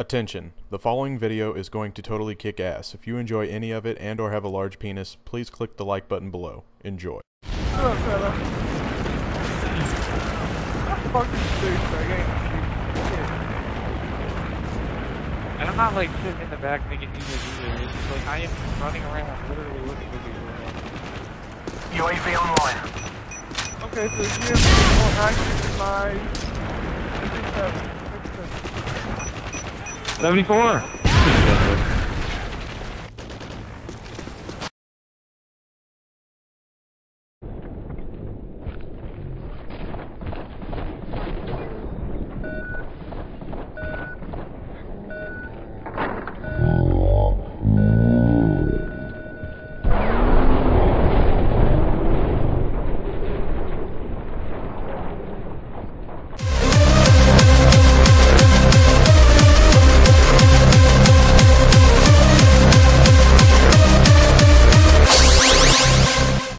Attention, the following video is going to totally kick ass. If you enjoy any of it and or have a large penis, please click the like button below. Enjoy. Shut up, fella. Fuck you, douchebag, ain't you? And I'm not like sitting in the back making music either. It's just like I am running around literally looking for these UAV online. Okay, so you have more action my... 74!